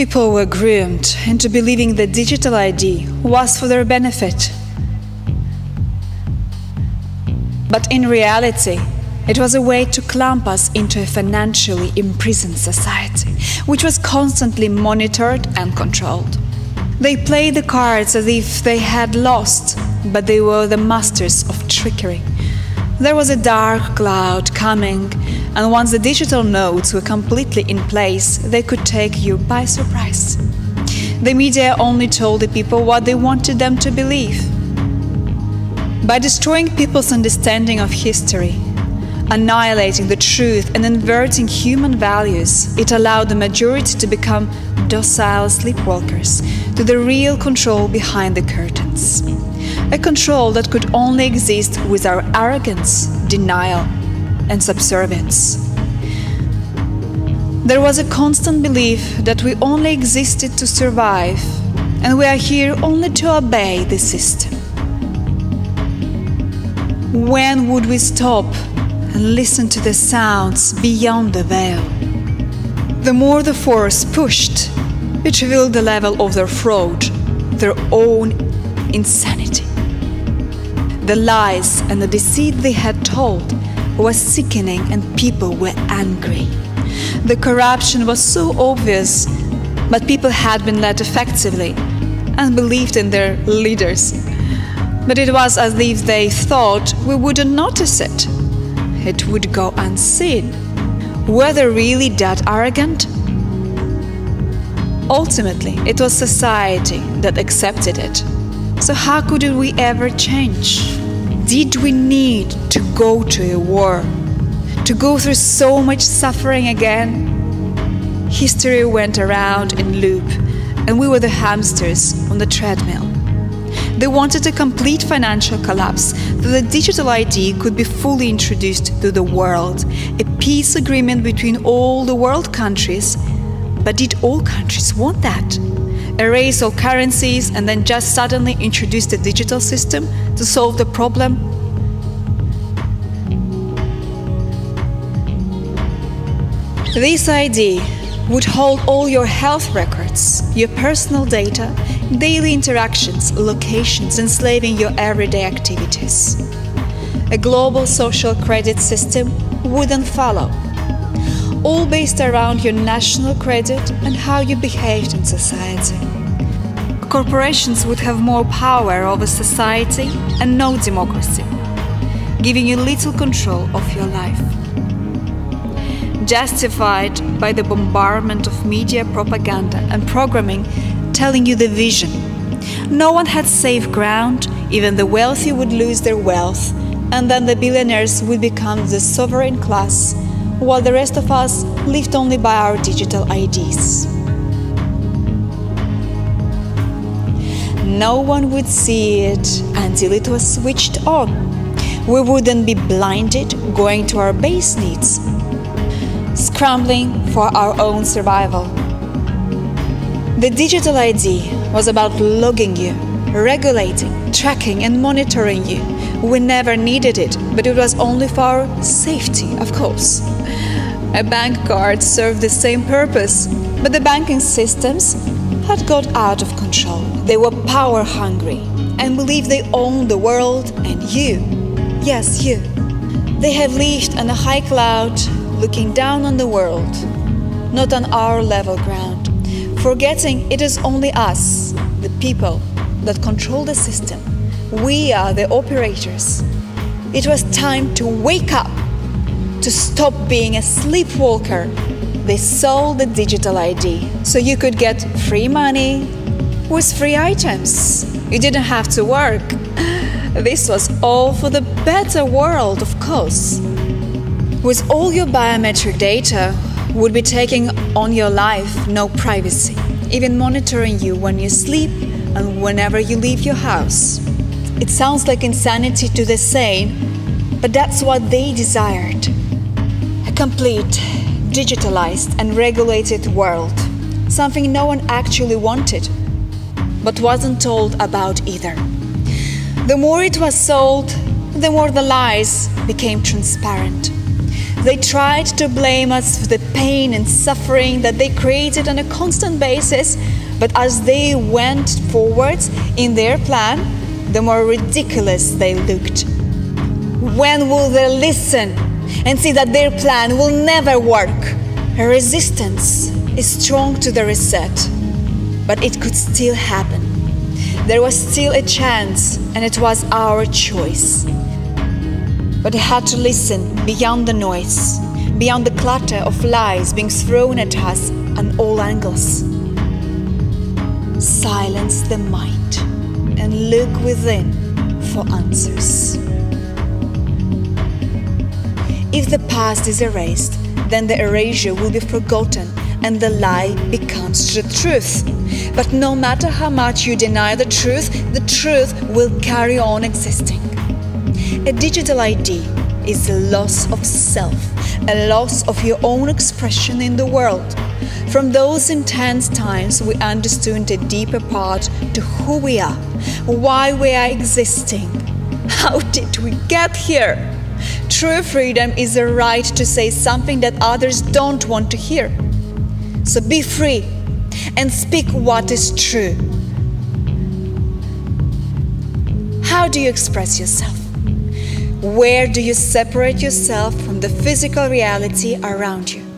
People were groomed into believing the digital ID was for their benefit. But in reality, it was a way to clamp us into a financially imprisoned society, which was constantly monitored and controlled. They played the cards as if they had lost, but they were the masters of trickery. There was a dark cloud coming, and once the digital nodes were completely in place, they could take you by surprise. The media only told the people what they wanted them to believe. By destroying people's understanding of history, annihilating the truth, and inverting human values, it allowed the majority to become docile sleepwalkers to the real control behind the curtains a control that could only exist with our arrogance, denial, and subservience. There was a constant belief that we only existed to survive, and we are here only to obey the system. When would we stop and listen to the sounds beyond the veil? The more the force pushed, it revealed the level of their fraud, their own insanity. The lies and the deceit they had told was sickening and people were angry. The corruption was so obvious, but people had been led effectively and believed in their leaders. But it was as if they thought we wouldn't notice it. It would go unseen. Were they really that arrogant? Ultimately, it was society that accepted it. So, how could we ever change? Did we need to go to a war? To go through so much suffering again? History went around in loop, and we were the hamsters on the treadmill. They wanted a complete financial collapse so the digital ID could be fully introduced to the world, a peace agreement between all the world countries. But did all countries want that? Erase all currencies, and then just suddenly introduce the digital system to solve the problem? This ID would hold all your health records, your personal data, daily interactions, locations, enslaving your everyday activities. A global social credit system wouldn't follow all based around your national credit and how you behaved in society. Corporations would have more power over society and no democracy, giving you little control of your life. Justified by the bombardment of media propaganda and programming telling you the vision. No one had safe ground, even the wealthy would lose their wealth, and then the billionaires would become the sovereign class while the rest of us lived only by our digital IDs. No one would see it until it was switched on. We wouldn't be blinded going to our base needs, scrambling for our own survival. The digital ID was about logging you, regulating, tracking, and monitoring you. We never needed it, but it was only for our safety, of course. A bank card served the same purpose, but the banking systems had got out of control. They were power hungry and believed they owned the world and you. Yes, you. They have lived on a high cloud, looking down on the world, not on our level ground, forgetting it is only us, the people, that control the system. We are the operators. It was time to wake up to stop being a sleepwalker, they sold the digital ID so you could get free money with free items. You didn't have to work. This was all for the better world, of course. With all your biometric data, would be taking on your life no privacy, even monitoring you when you sleep and whenever you leave your house. It sounds like insanity to the sane, but that's what they desired a complete, digitalized, and regulated world, something no one actually wanted, but wasn't told about either. The more it was sold, the more the lies became transparent. They tried to blame us for the pain and suffering that they created on a constant basis, but as they went forwards in their plan, the more ridiculous they looked. When will they listen and see that their plan will never work? A resistance is strong to the reset, but it could still happen. There was still a chance, and it was our choice. But I had to listen beyond the noise, beyond the clutter of lies being thrown at us on all angles. Silence the mind and look within for answers. If the past is erased, then the erasure will be forgotten and the lie becomes the truth. But no matter how much you deny the truth, the truth will carry on existing. A digital ID is the loss of self, a loss of your own expression in the world. From those intense times, we understood a deeper part to who we are, why we are existing. How did we get here? True freedom is the right to say something that others don't want to hear. So be free and speak what is true. How do you express yourself? Where do you separate yourself from the physical reality around you?